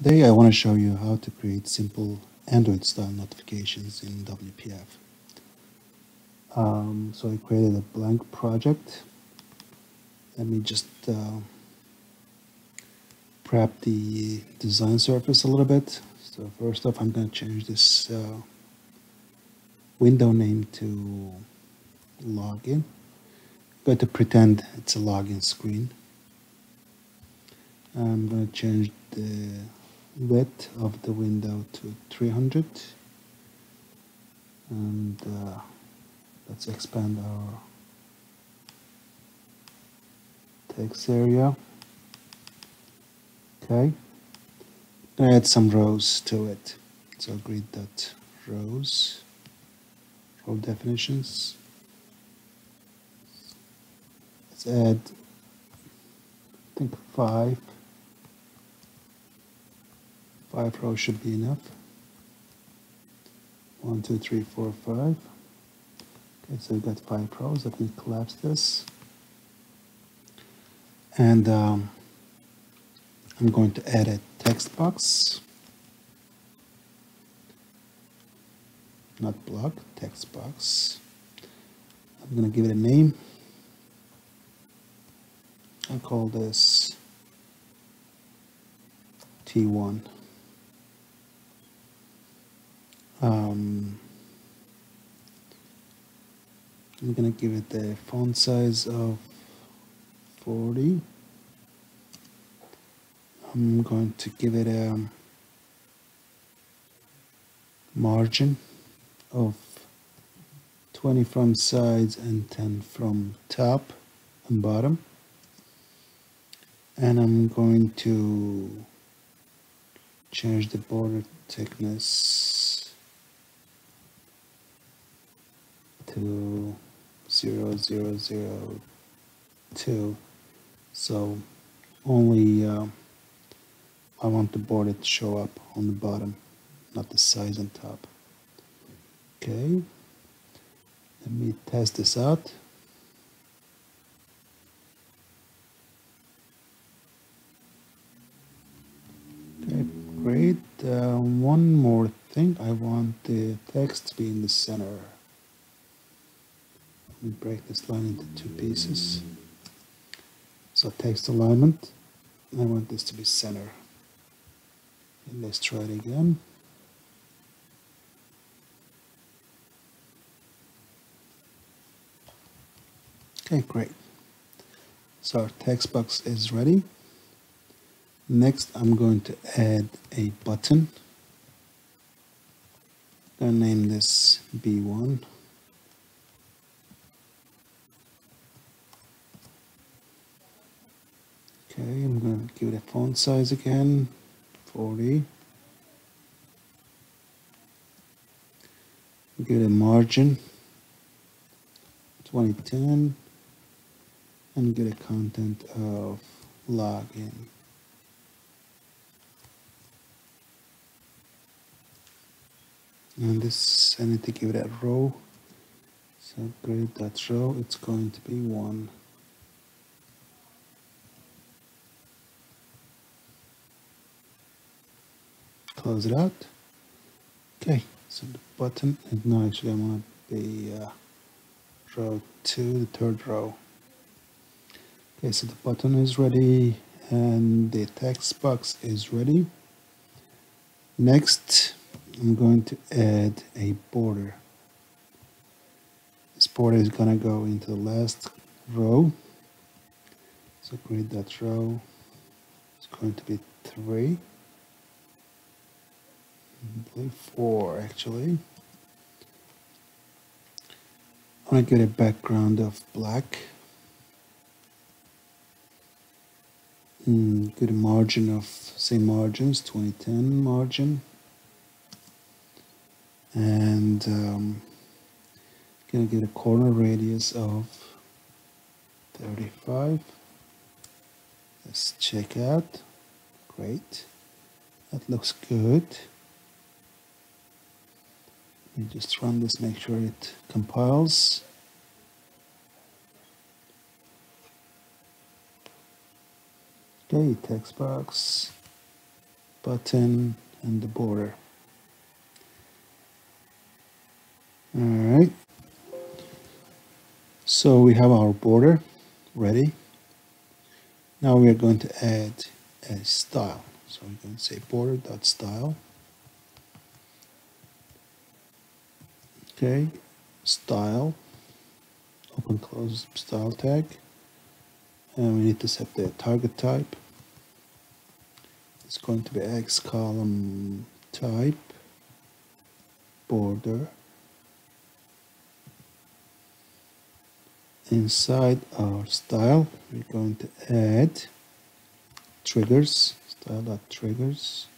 Today I want to show you how to create simple Android style notifications in WPF. Um, so I created a blank project. Let me just uh, prep the design surface a little bit. So first off I'm going to change this uh, window name to login. I'm going to pretend it's a login screen. I'm going to change the width of the window to 300 and uh, let's expand our text area. Okay. Add some rows to it. So grid dot rows. Row definitions. Let's add I think five Five rows should be enough. One, two, three, four, five. Okay, so we've got five rows. Let me collapse this. And um, I'm going to add a text box. Not block, text box. I'm going to give it a name. I'll call this T1. Um, I'm gonna give it the font size of 40 I'm going to give it a margin of 20 from sides and 10 from top and bottom. And I'm going to change the border thickness to 0, 0, 0, 2. So only uh, I want the border to show up on the bottom, not the size on top. Okay, let me test this out. Okay, great. Uh, one more thing, I want the text to be in the center we break this line into two pieces. So text alignment, I want this to be center. And let's try it again. Okay, great. So our text box is ready. Next, I'm going to add a button. I'm going to name this B1. Okay, I'm going to give it a font size again, 40. Give it a margin, 2010, and get a content of login. And this, I need to give it a row. So grid that row, it's going to be one. Close it out. Okay, so the button, no actually I want the uh, row 2, the third row. Okay, so the button is ready and the text box is ready. Next, I'm going to add a border. This border is going to go into the last row. So create that row. It's going to be 3. Believe four actually. I want to get a background of black. Mm, a margin of, say margins, 2010 margin. And um, gonna get a corner radius of 35. Let's check out. Great. That looks good me just run this, make sure it compiles. Okay, text box, button and the border. All right. So we have our border ready. Now we are going to add a style. So we're going to say border dot style. Okay, style, open close style tag. And we need to set the target type. It's going to be X column type, border. Inside our style, we're going to add triggers, style dot triggers.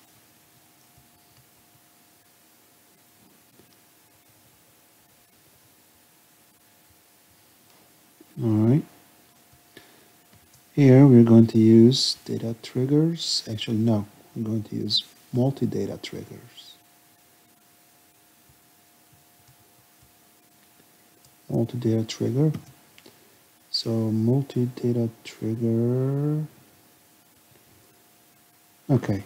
All right. Here we're going to use data triggers. Actually, no, we're going to use multi-data triggers. Multi-data trigger. So multi-data trigger. Okay.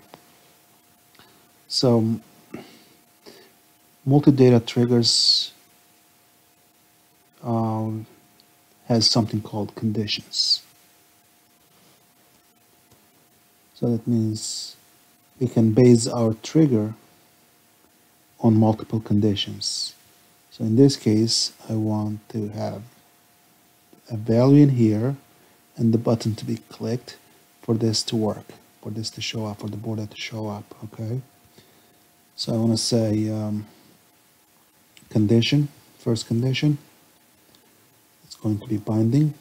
So multi-data triggers um, has something called conditions. So that means we can base our trigger on multiple conditions. So in this case, I want to have a value in here and the button to be clicked for this to work, for this to show up, for the border to show up, okay? So I want to say um, condition, first condition, going to be binding.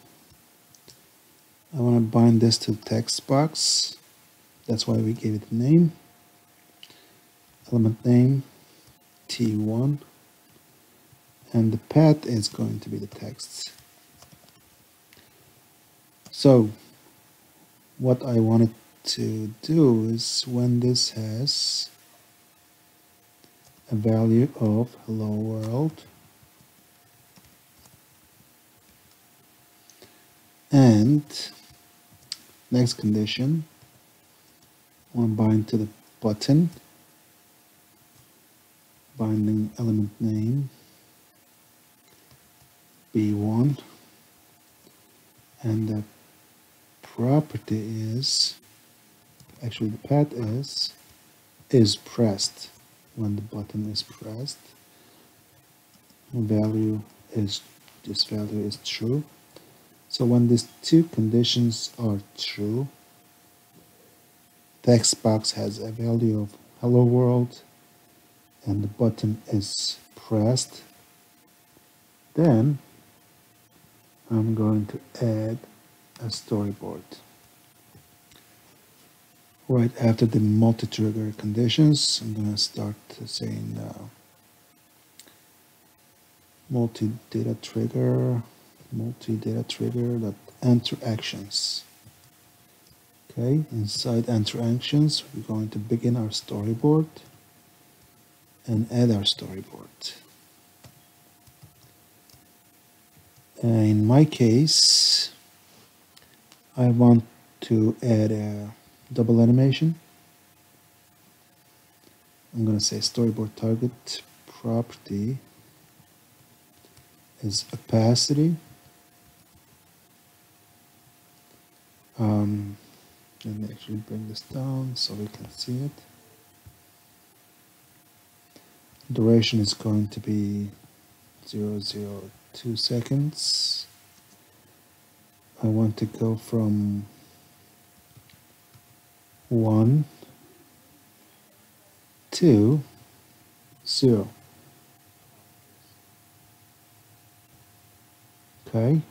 I want to bind this to text box. That's why we gave it a name. Element name T1 and the path is going to be the text. So what I wanted to do is when this has a value of hello world and next condition want to bind to the button. Binding element name b1 and the property is actually the path is is pressed. When the button is pressed value is this value is true so when these two conditions are true text box has a value of hello world and the button is pressed then I'm going to add a storyboard. Right after the multi-trigger conditions I'm going to start saying uh, multi-data trigger multi-data trigger that enter actions. Okay inside enter actions we're going to begin our storyboard and add our storyboard. In my case I want to add a double animation. I'm going to say storyboard target property is opacity um, let me actually bring this down so we can see it. Duration is going to be 0, 0 2 seconds. I want to go from 1 to 0 okay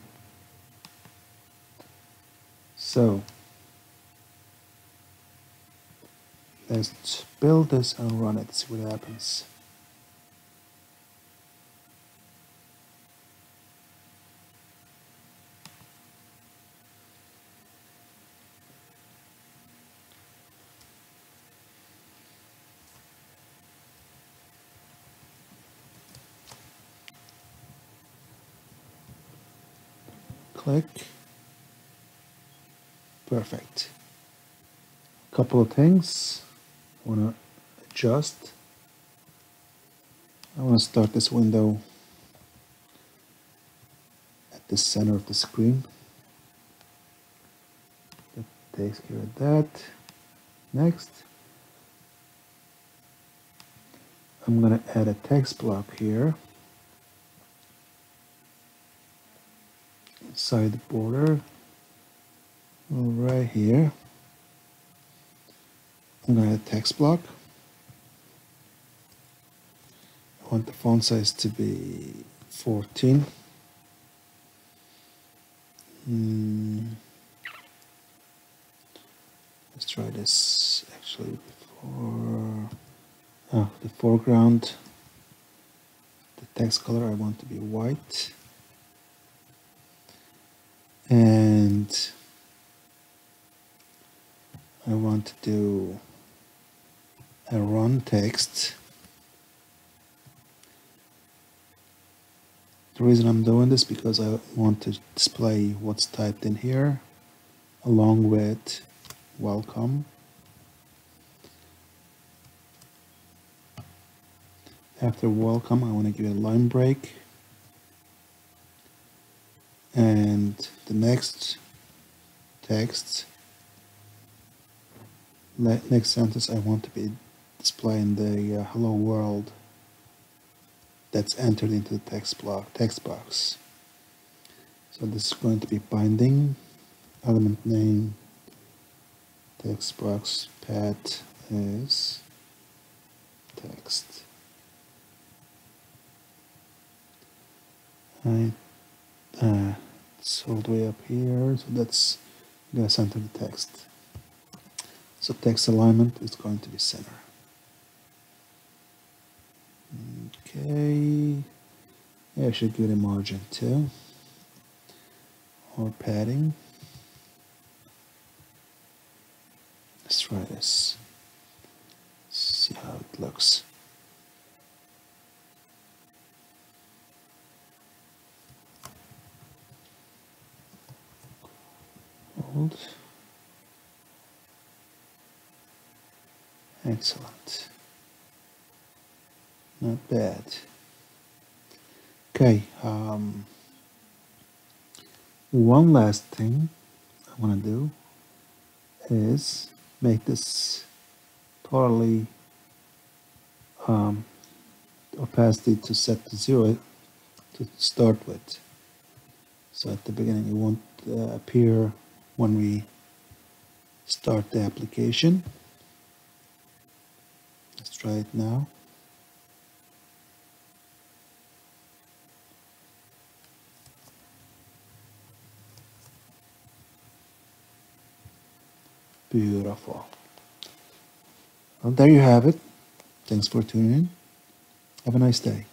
so let's build this and run it see what happens. Click perfect couple of things I want to adjust. I want to start this window at the center of the screen. That takes care of that. Next, I'm going to add a text block here inside the border right here. I'm going to add text block. I want the font size to be 14. Mm. Let's try this actually before oh, the foreground. The text color I want to be white. And I want to do a run text. The reason I'm doing this because I want to display what's typed in here along with welcome. After welcome, I want to give it a line break. And the next text, next sentence, I want to be displaying the uh, hello world that's entered into the text block text box. So this is going to be binding element name text box path is text. Right, uh, it's all the way up here, so that's to center the text. So text alignment is going to be center. Okay, yeah, I should give it a margin too, or padding. Let's try this. See how it looks. Hold. Excellent. Not bad. Okay. Um, one last thing I want to do is make this totally um, opacity to set to zero to start with. So at the beginning it won't uh, appear when we start the application. It now. Beautiful. Well, there you have it. Thanks for tuning in. Have a nice day.